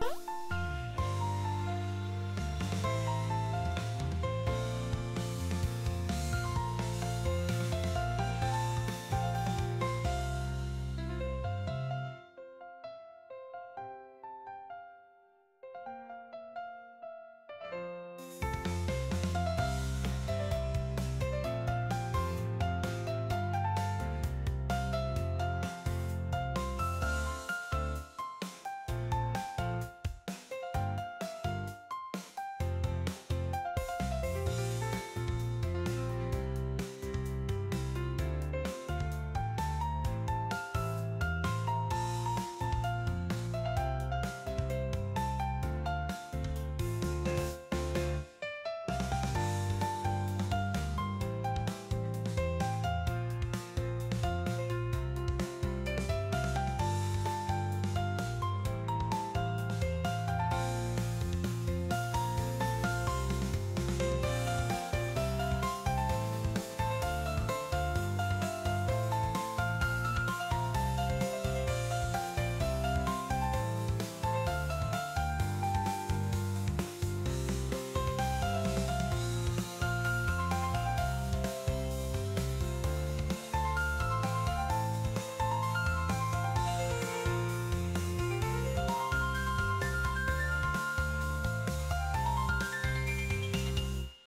Huh?